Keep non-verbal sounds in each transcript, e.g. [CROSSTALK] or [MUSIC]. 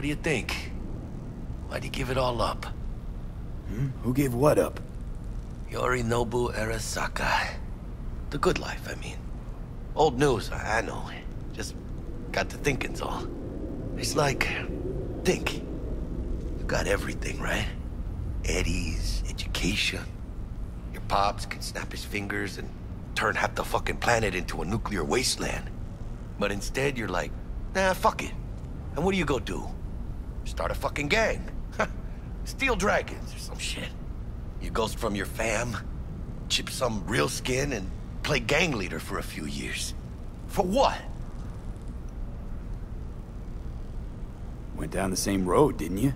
What do you think? Why'd you give it all up? Hmm? Who gave what up? Yorinobu Arasaka. The good life, I mean. Old news, I, know. Just got to thinking's all. It's like, think. You got everything, right? Eddie's, education. Your pops can snap his fingers and turn half the fucking planet into a nuclear wasteland. But instead, you're like, nah, fuck it. And what do you go do? Start a fucking gang. [LAUGHS] Steal dragons or some shit. You ghost from your fam, chip some real skin, and play gang leader for a few years. For what? Went down the same road, didn't you?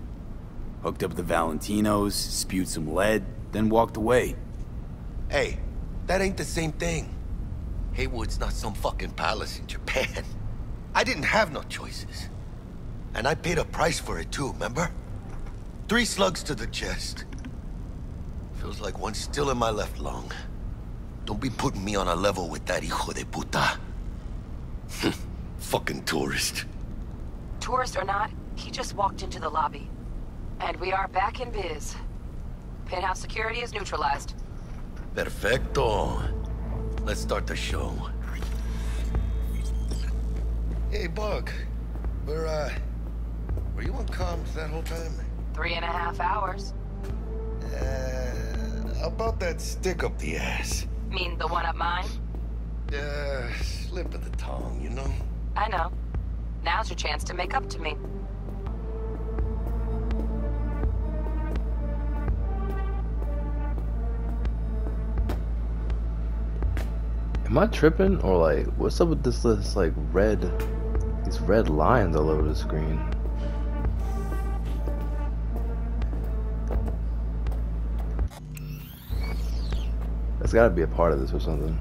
Hooked up the Valentinos, spewed some lead, then walked away. Hey, that ain't the same thing. Heywood's not some fucking palace in Japan. I didn't have no choices. And I paid a price for it too, remember? Three slugs to the chest. Feels like one's still in my left lung. Don't be putting me on a level with that hijo de puta. [LAUGHS] Fucking tourist. Tourist or not, he just walked into the lobby. And we are back in biz. Penthouse security is neutralized. Perfecto. Let's start the show. Hey, Bug. Were, uh... Were you on comms that whole time? Three and a half hours. Uh... About that stick up the ass. Mean the one up mine? Uh, slip of the tongue, you know? I know. Now's your chance to make up to me. Am I tripping or like what's up with this this like red these red lines all over the screen? That's gotta be a part of this or something.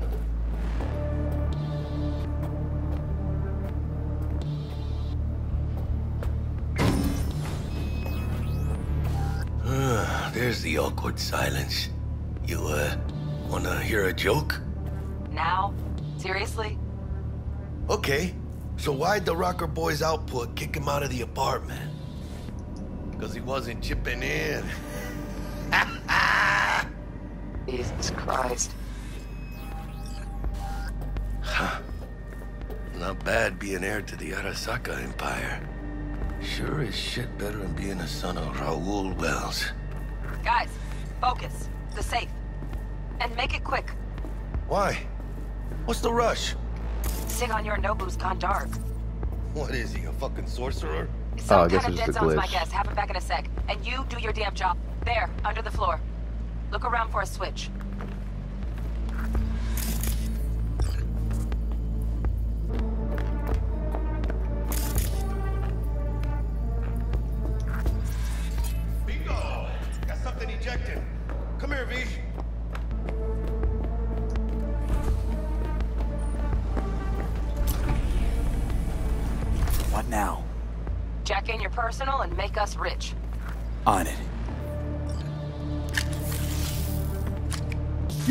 There's the awkward silence. You, uh, wanna hear a joke? Now? Seriously? Okay, so why'd the Rocker Boy's output kick him out of the apartment? Because he wasn't chipping in. [LAUGHS] Jesus Christ. Huh. Not bad being heir to the Arasaka Empire. Sure is shit better than being a son of Raoul Welles. Guys, focus. The safe. And make it quick. Why? What's the rush? Sigon Yorinobu's gone dark. What is he, a fucking sorcerer? Some Oh, I guess kind of it's dead just a zone's my glitch. guess. Have it back in a sec. And you do your damn job. There, under the floor. Look around for a switch.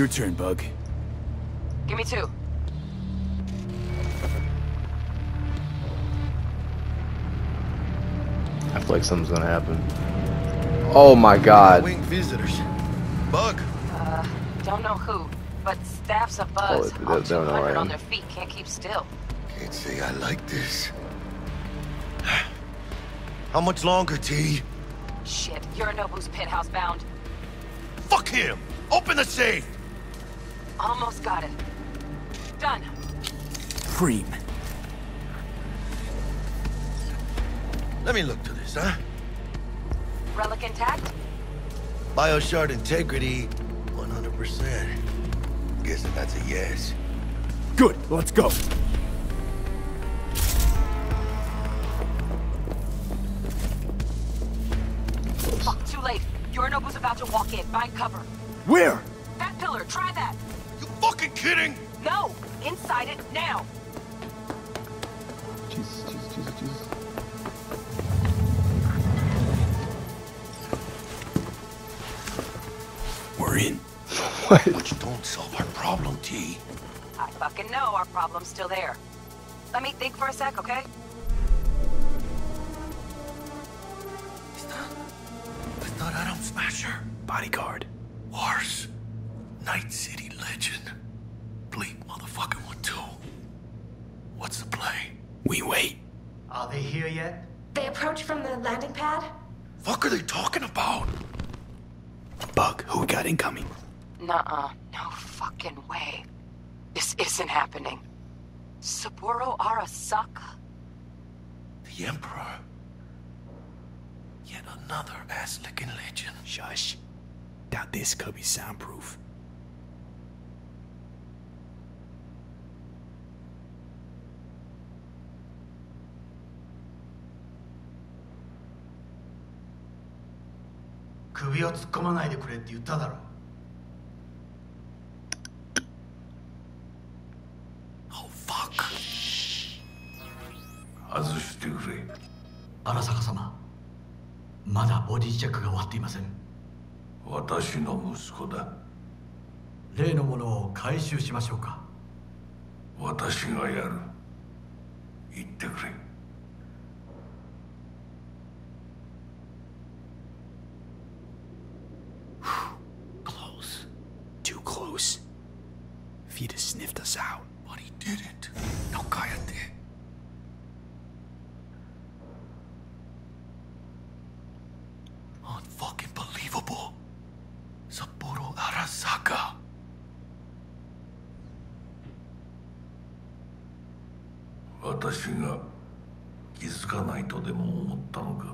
Your turn, Bug. Give me two. I feel like something's gonna happen. Oh my god. Wing visitors. Bug. Uh, don't know who, but staff's a buzz. Oh, they- All they don't know where I 200 on their feet, can't keep still. Can't say I like this. How much longer, T? Shit, You're Yorinobu's penthouse bound. Fuck him! Open the safe! Almost got it. Done. Cream. Let me look to this, huh? Relic intact? Bioshard integrity, 100%. Guessing that's a yes. Good, let's go. Fuck, too late. Yorinobu's about to walk in. Find cover. Where? That pillar, try that. You fucking kidding? No! Inside it, now! Jesus, Jesus, Jesus, Jesus. We're in. [LAUGHS] What? Which don't solve our problem, T. I fucking know our problem's still there. Let me think for a sec, okay? Another Adam Smasher. Bodyguard. Worse. Night City legend. Bleak motherfucking one too. What's the play? We wait. Are they here yet? They approach from the landing pad? Fuck are they talking about? Bug, who we got incoming? Nuh-uh. No fucking way. This isn't happening. Saburo Arasaka? The Emperor. Yet another ass-licking legend. Shush. Doubt this could be soundproof. “首を突っ込まないでくれ”って言っただろ Oh fuck. 外してくれ。荒坂様まだボディチェックが終わっていません。私の息子だ。例のものを回収しましょうか。私がやる。言ってくれ sniffed us out. But he didn't. No cállate. Unfucking believable. Saburo Arasaka. 私が気づかないとでも思ったのか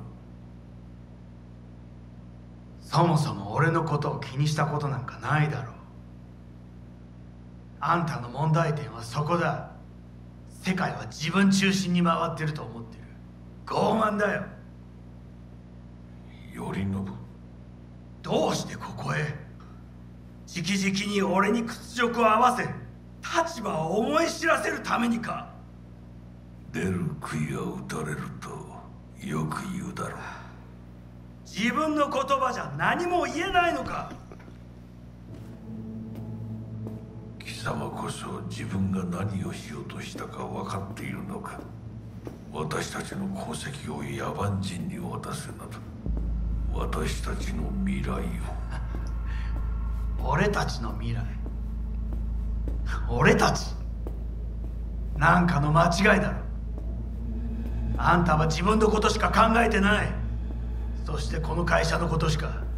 そもそも俺のことを気にしたことなんかないだろうあんたの問題点はそこだ。世界は自分中心に回ってると思ってる。傲慢だよ。頼信。どうしてここへ？直々に俺に屈辱を合わせ立場を思い知らせるためにか。出る杭は打たれるとよく言うだろう。自分の言葉じゃ何も言えないのか様こそ自分が何をしようとしたか分かっているのか。私たちの功績を野蛮人に渡すなど。私たちの未来を。[LAUGHS] 俺たちの未来？[LAUGHS] 俺たち？なんかの間違いだろ。あんたは自分のことしか考えてない。そしてこの会社のことしか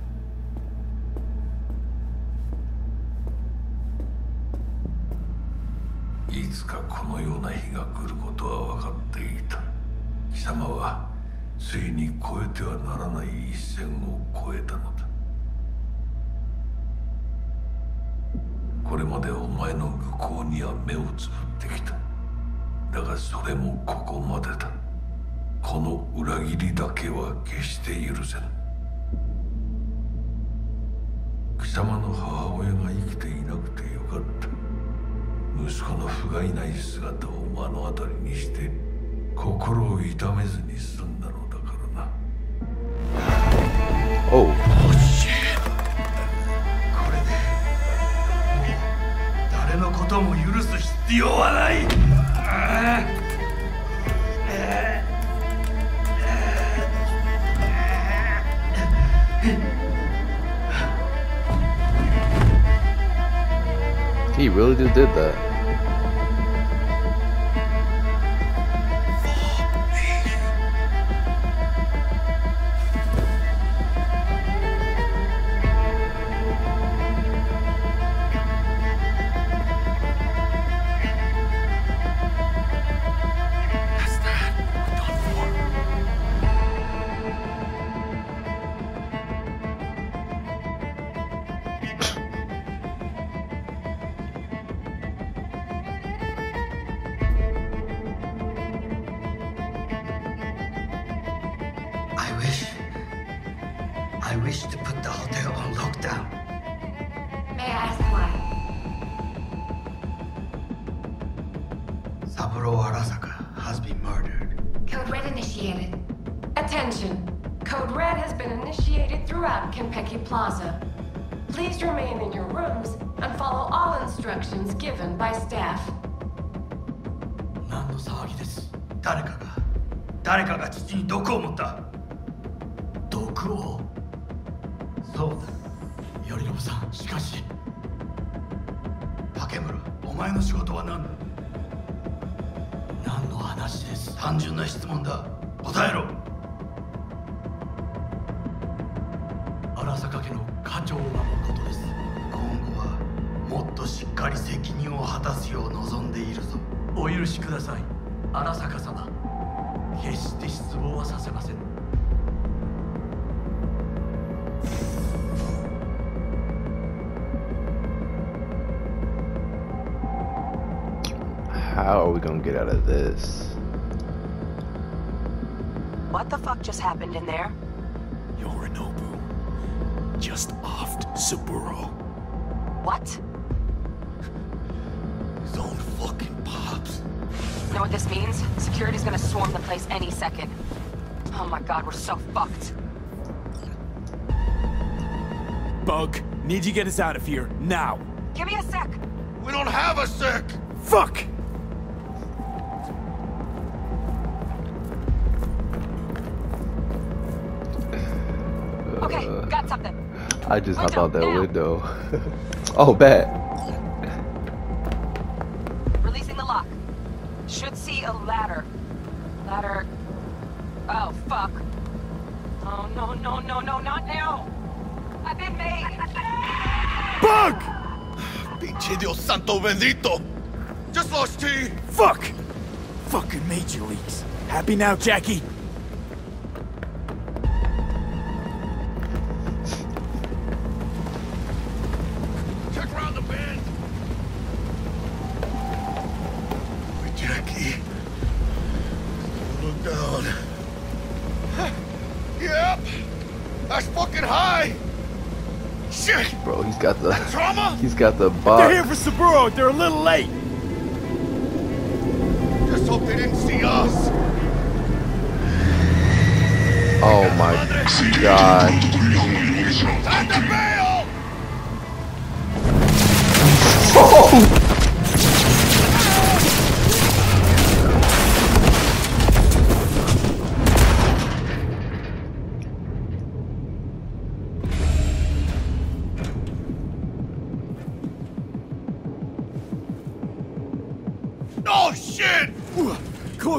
いつかこのような日が来ることは分かっていた。貴様はついに越えてはならない一線を越えたのだ。これまでお前の愚行には目をつぶってきた。だがそれもここまでだ。この裏切りだけは決して許せぬ。貴様の母親が生きていなくてよかった。息子の不甲斐ない姿を目の当たりにして心を痛めずに済んだのだからな Oh. これでもう誰のことも許す必要はない He really just did that. Saburo Arasaka has been murdered. Code Red initiated. Attention! Code Red has been initiated throughout Konpeki Plaza. Please remain in your rooms and follow all instructions given by staff. 何の騒ぎです誰かが誰かが父に毒を持った毒をさんしかし。竹村。お前の仕事は何？だ何の話です？単純な質問だ。答えろ How are we gonna get out of this? What the fuck just happened in there? Yorinobu just offed Saburo. What? His own fucking pops. Know what this means? Security's gonna swarm the place any second. Oh my god, we're so fucked. Bug, need you get us out of here, now! Give me a sec! We don't have a sec! Fuck! I just hop Window, out that now. window. [LAUGHS] oh, bad. Releasing the lock. Should see a ladder. Ladder. Oh, fuck. Oh, no, no, no, no, not now! I've been made! Bug! Pinche Dios santo bendito! Just lost T! Fuck! Fucking major leagues. Happy now, Jackie? Got the Trauma? he's got the They're here for Saburo. They're a little late. Just hope they didn't see us. Oh my god.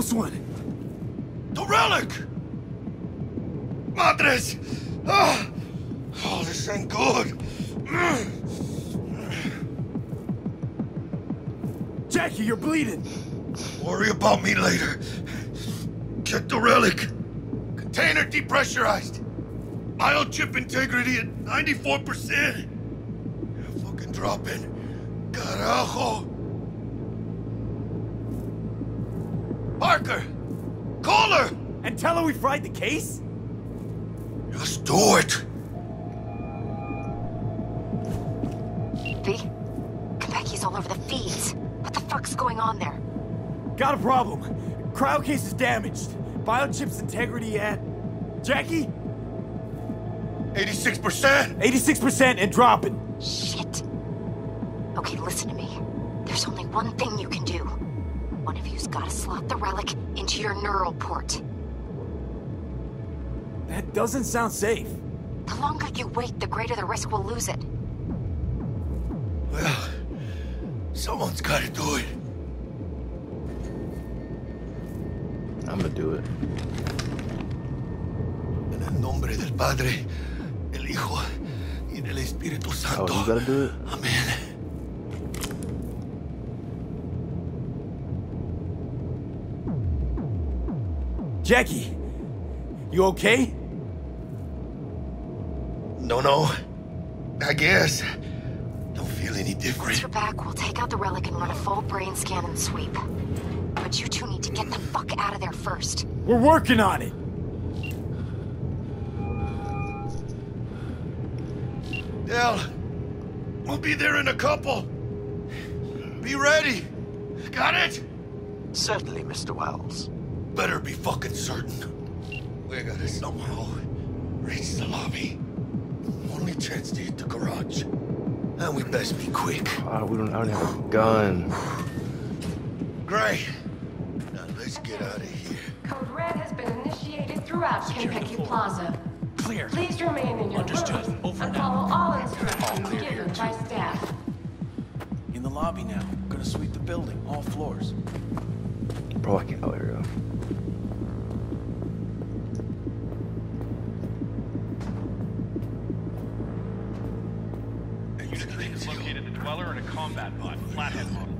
Close one. The relic! Madres! Ah! Oh, this ain't good. Jackie, you're bleeding. Worry about me later. Get the relic. Container depressurized. Biochip integrity at 94%. Fucking dropping. Carajo. And tell her we fried the case? Just do it. V? Konpeki's all over the feeds. What the fuck's going on there? Got a problem. Cryo case is damaged. Biochip's integrity at... Jackie? 86%? 86% and dropping. Shit. Okay, listen to me. There's only one thing you can do. One of you's gotta slot the relic into your neural port. That doesn't sound safe. The longer you wait, the greater the risk we'll lose it. Well, someone's gotta do it. I'm gonna do it. En el nombre del Padre, del Hijo y del Espíritu Oh, Santo. you gotta do it? Amén. Jackie, you okay? No, no. I guess. Don't feel any Once different. you're back, we'll take out the relic and run a full brain scan and sweep. But you two need to get the fuck out of there first. We're working on it. Dell, we'll be there in a couple. Be ready. Got it? Certainly, Mr. Welles. Better be fucking certain. We gotta somehow reach the lobby. Only chance to hit the garage. And we best be quick. Oh, we don't. I don't have a gun. Great. Now let's get out of here. Code Red has been initiated throughout Konpeki Plaza. Clear. Please remain in your Understood. rooms Over and now. follow all instructions clear given here, by staff. In the lobby now. Gonna sweep the building, all floors. Bro, I can't. Oh, here we go. Combat bot, Flathead model.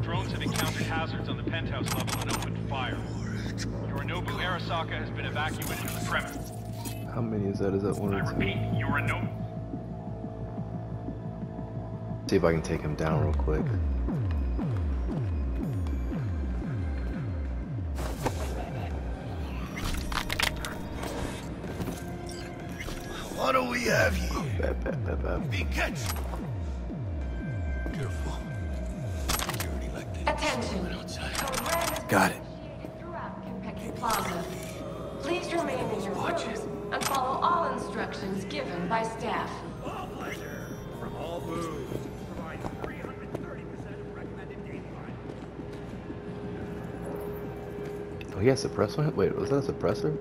Drones have encountered hazards on the penthouse level and opened fire. Yorinobu Arasaka has been evacuated from the premise. How many is that? Is that one I or two? repeat, Yorinobu... See if I can take him down real quick. What do we have here? Bad, bad, bad, bad. Be catch. Careful. Security like that. Attention. Code Red has Got it. initiated throughout Konpeki Plaza. Please remain in your rooms and follow all instructions given by staff. Oh, yeah, suppressor? Wait, was that a suppressor?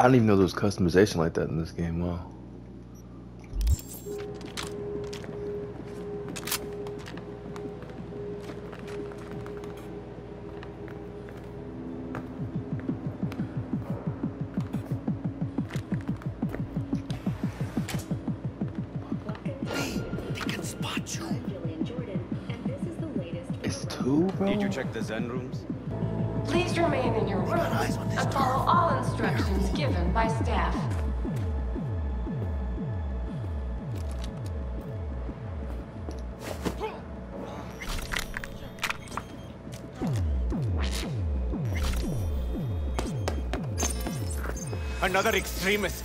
I didn't even know there was customization like that in this game. Wow. They can spot you. It's two, bro? Need you check the Zen rooms? Another extremist.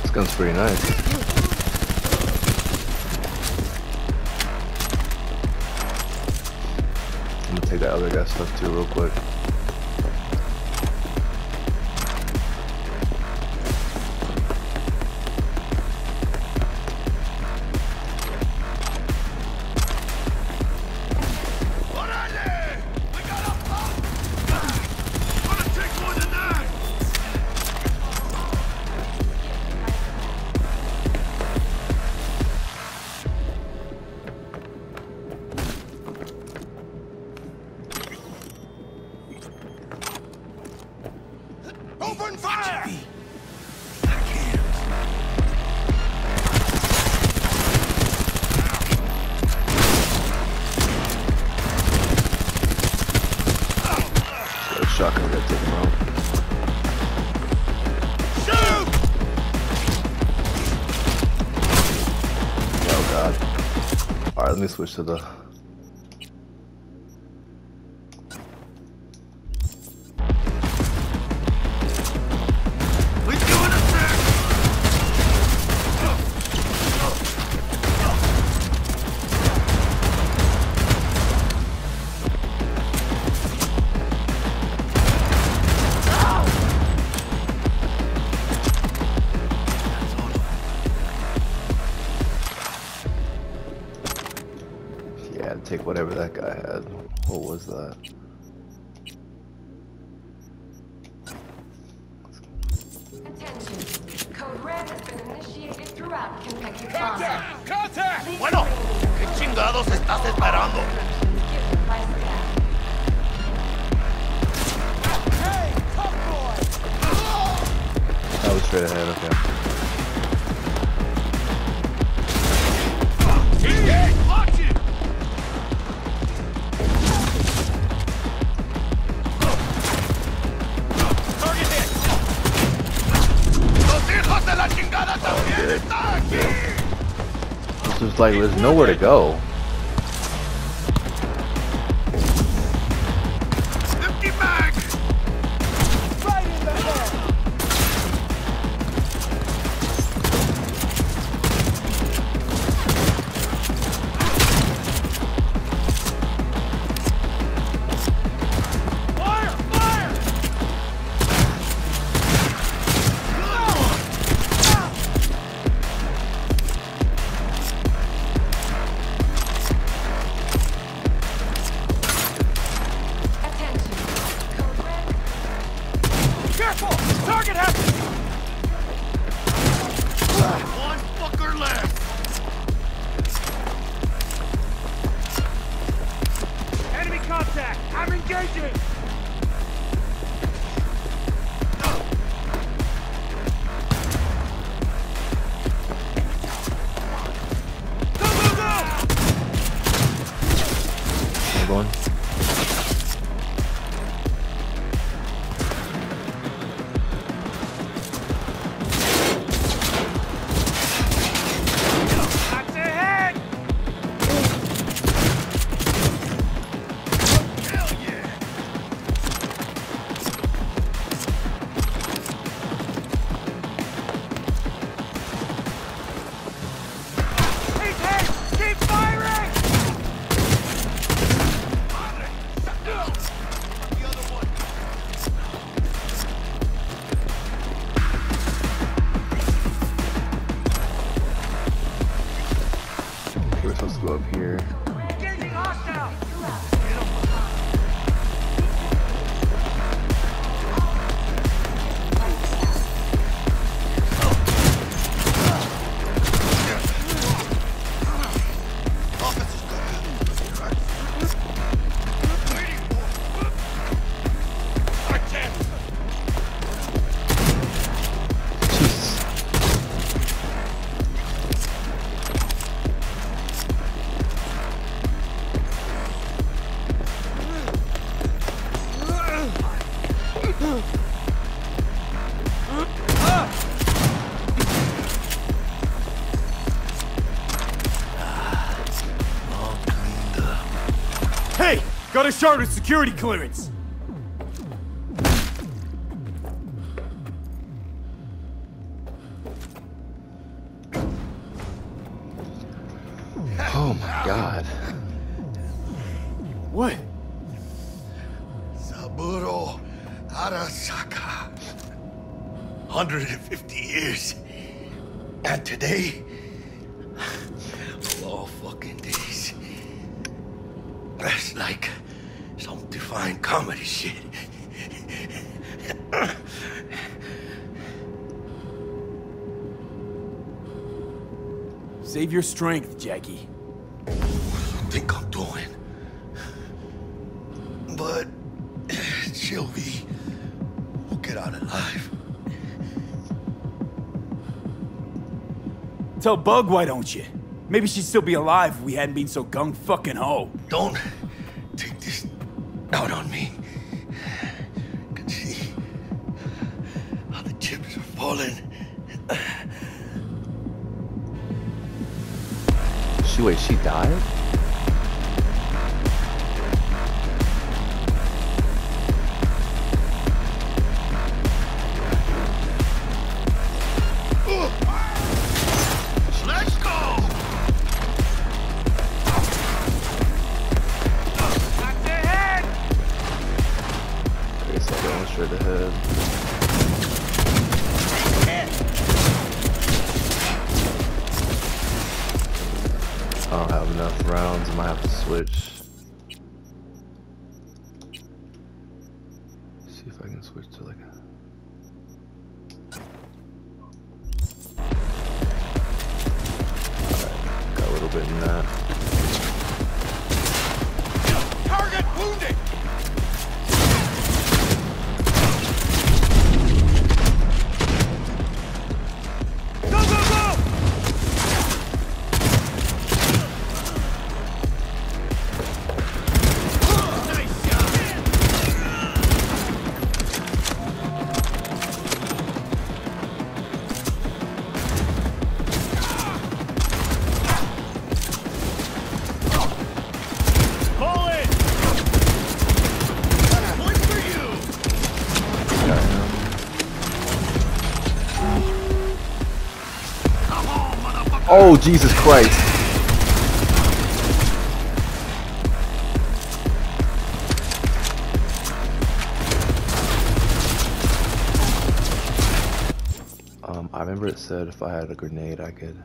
This gun's pretty nice. Stuff too, real quick. God. Alright, Yeah, take whatever that guy had. What was that? Attention. Code Red has been initiated throughout Konpeki Plaza. ¡Contact! Please Bueno, remain ¿qué chingados and estás follow all esperando? instructions given by. I was straight ahead, okay. Like there's nowhere to go. A charter security clearance! Divine comedy shit. Save your strength, Jackie. What do you think I'm doing. But Sylvie will get out alive. Tell Bug, why don't you? Maybe she'd still be alive if we hadn't been so gung fucking ho. Don't wait, she died? Go! That's rounds. I might have to switch. Oh, Jesus Christ. Um, I remember it said if I had a grenade, I could.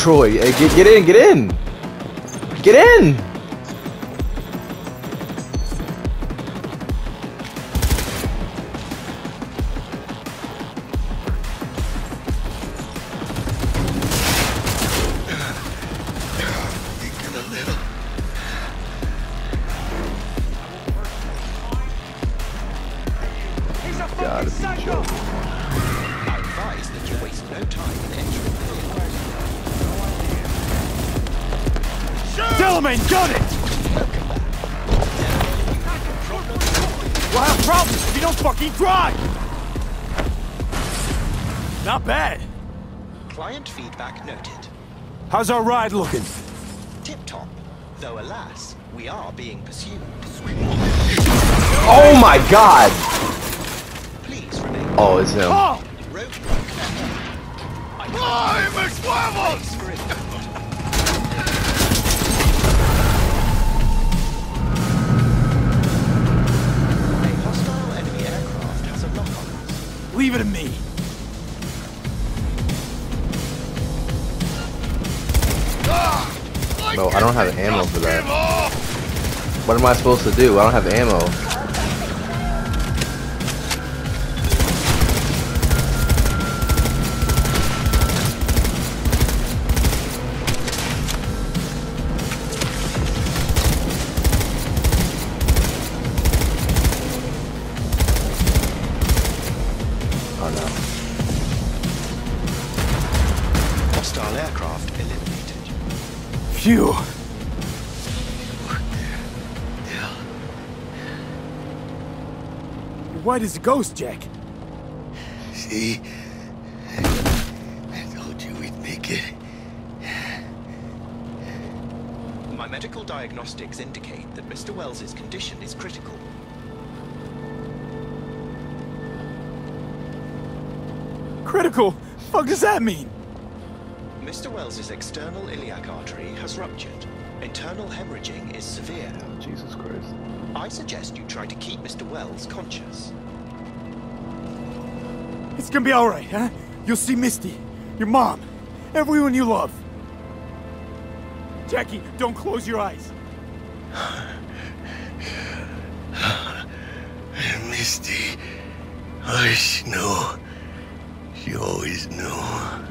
Destroyed. Hey, get, get in, get in! Get in! Fucking drive! Not bad. Client feedback noted. How's our ride looking? Tip top. Though alas, we are being pursued. Oh my god! Please remain. Oh, it's him. Oh! I'm a Leave it to me. Bro, I don't have ammo for that. What am I supposed to do? I don't have ammo. Phew. White as a ghost, Jack. See? I told you we'd make it. My medical diagnostics indicate that Mr. Welles's condition is critical. Critical? Fuck does that mean? Mr. Welles's external iliac artery has ruptured. Internal hemorrhaging is severe. Oh, Jesus Christ. I suggest you try to keep Mr. Welles conscious. It's gonna be alright, huh? You'll see Misty, your mom, everyone you love. Jackie, don't close your eyes. [SIGHS] Misty. I know. She always knew.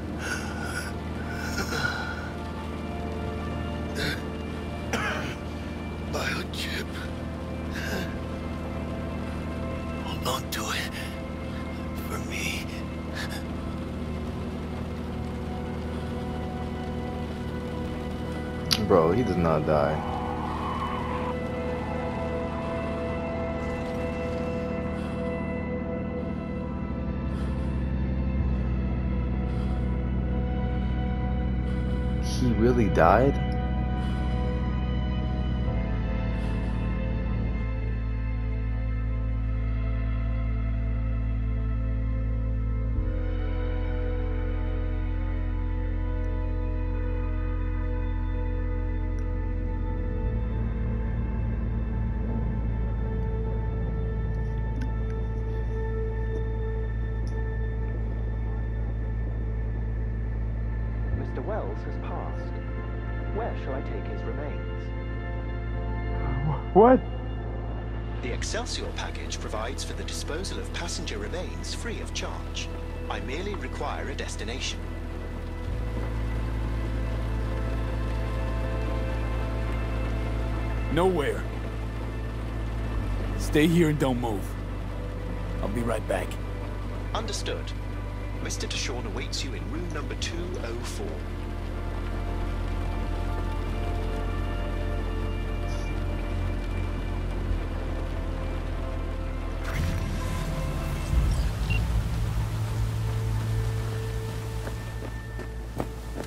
Does not die. He really died? Has passed. Where shall I take his remains? What? The Excelsior package provides for the disposal of passenger remains free of charge. I merely require a destination. Nowhere. Stay here and don't move. I'll be right back. Understood. Mr. DeShawn awaits you in room number 204.